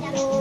Debemos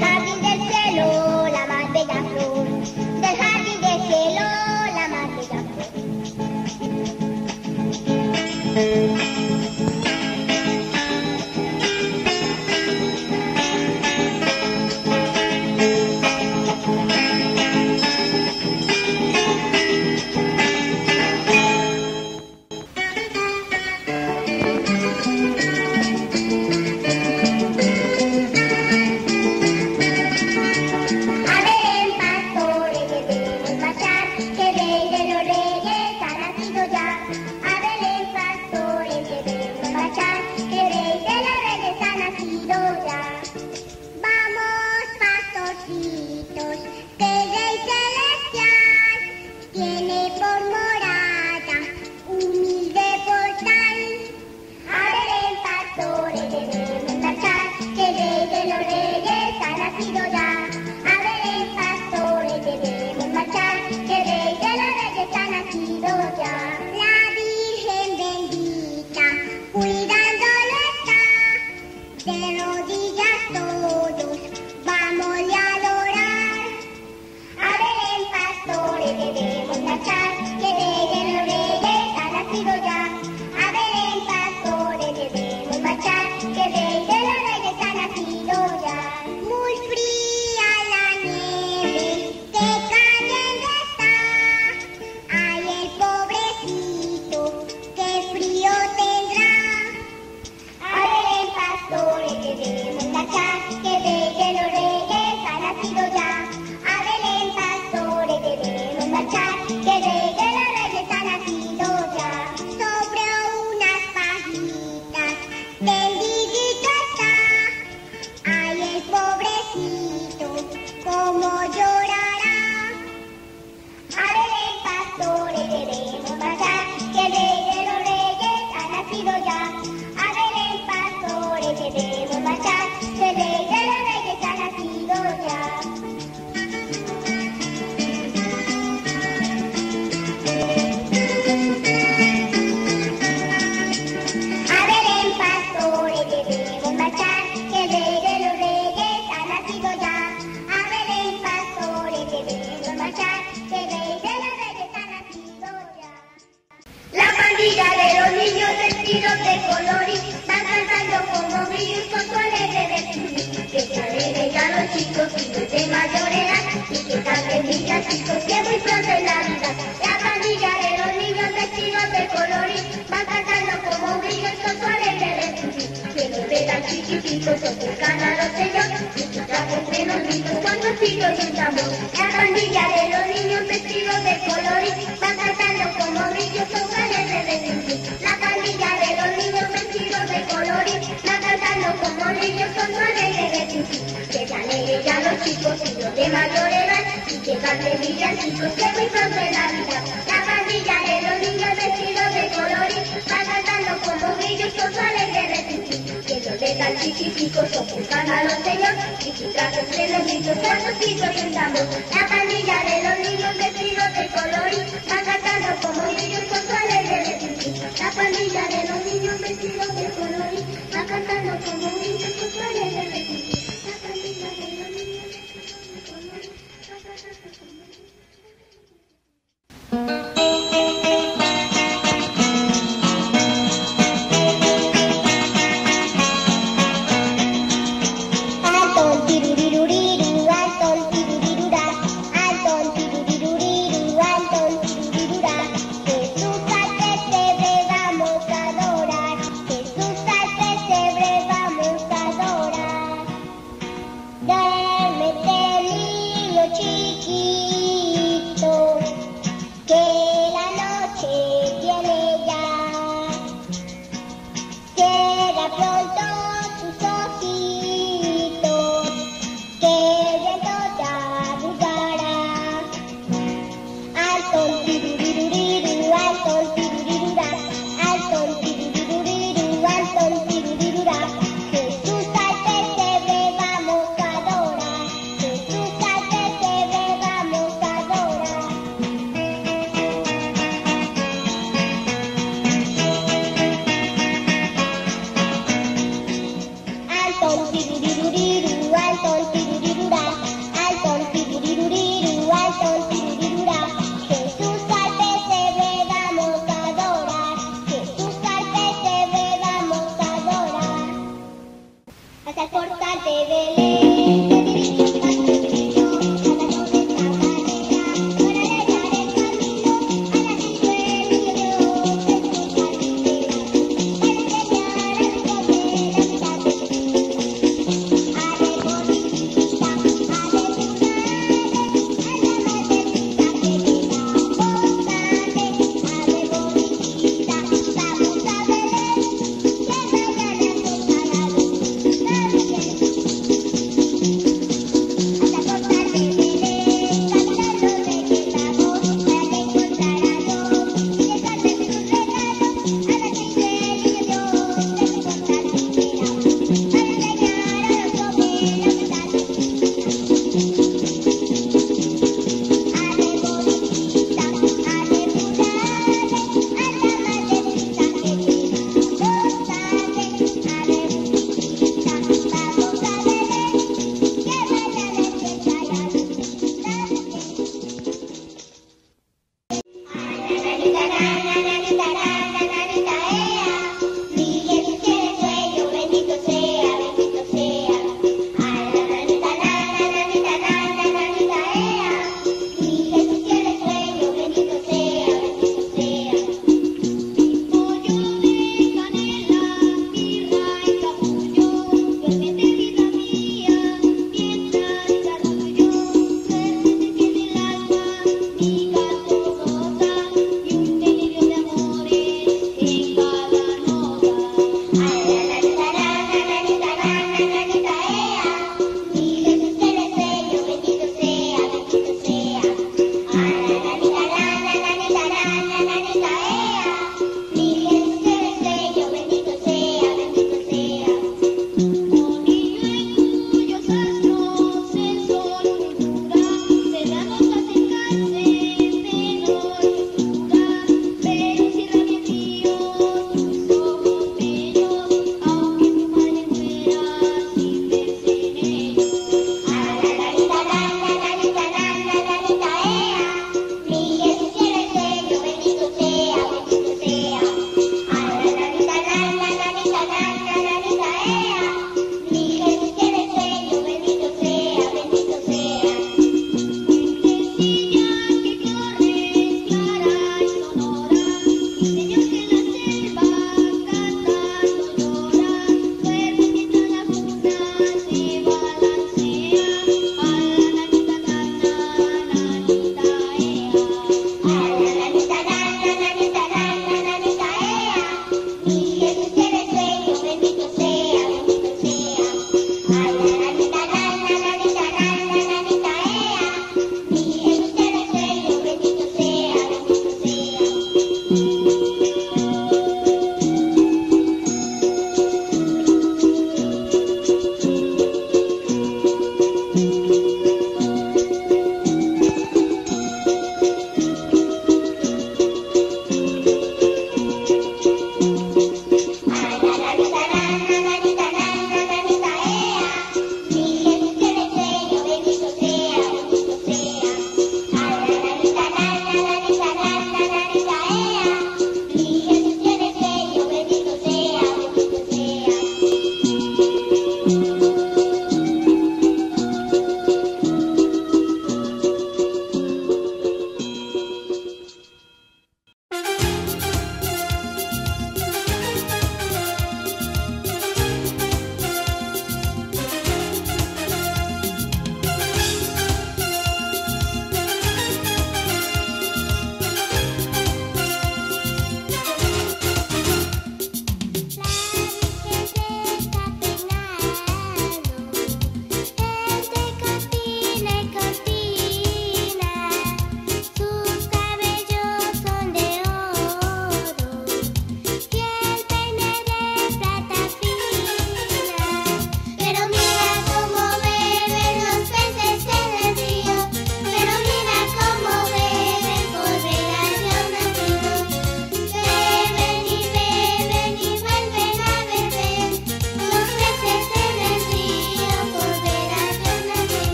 had chicos, que muy pronto es Navidad. La pandilla de los niños vestidos de colorín van cantando como grillos con su alegre retumir. Que los ve tan chiquititos ofrezcan a los señores, y sus trapos menos gritos con los pitos y un tambor. La pandilla de los niños vestidos de colorín van cantando como grillos con su alegre retumir. La pandilla de los niños vestidos de colorín van cantando como grillos con su alegre retumir. Chicos los de mayor edad, y que canten villancicos que muy pronto es Navidad. La pandilla de los niños vestidos de colorín va cantando como grillos con su alegre retumir. Que los de tan chiquiticos ofrezcan a los señores y sus trajes pitos y un tambor. La pandilla de los niños vestidos de colorín va cantando como grillos con su alegre retumir. La pandilla de los niños vestidos de colorín va cantando como grillos con su alegre. thank you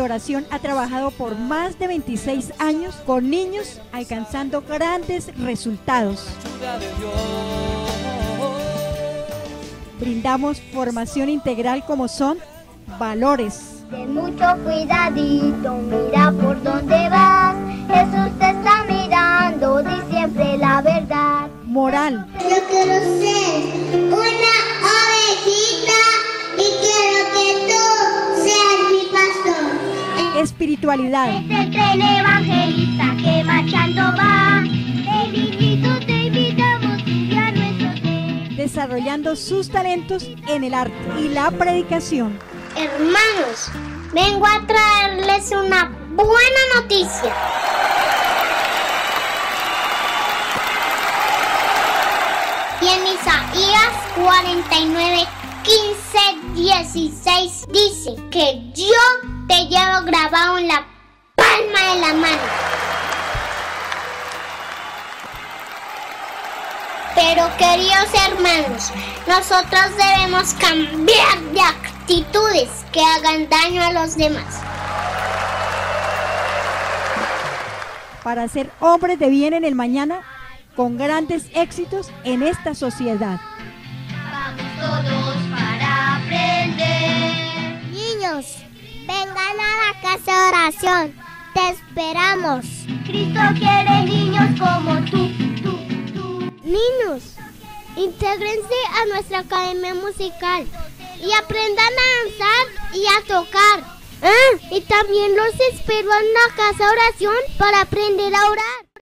de Oración ha trabajado por más de 26 años con niños alcanzando grandes resultados. Brindamos formación integral como son valores. Ten mucho cuidadito, mira por dónde vas. Jesús te está mirando, di siempre la verdad. Moral. Yo quiero ser Espiritualidad. Es el evangelista que marchando va. El niñito te invitamos a nuestro té. Desarrollando sus talentos en el arte y la predicación. Hermanos, vengo a traerles una buena noticia. Y en Isaías 49, 15, 16 dice que yo te llevo grabado en la palma de la mano. Pero queridos hermanos, nosotros debemos cambiar de actitudes que hagan daño a los demás. Para ser hombres de bien en el mañana con grandes éxitos en esta sociedad. De oración. Te esperamos. Cristo quiere niños como tú, tú, tú. Niños, intégrense a nuestra academia musical y aprendan a danzar y a tocar. Ah, y también los espero en la casa oración para aprender a orar.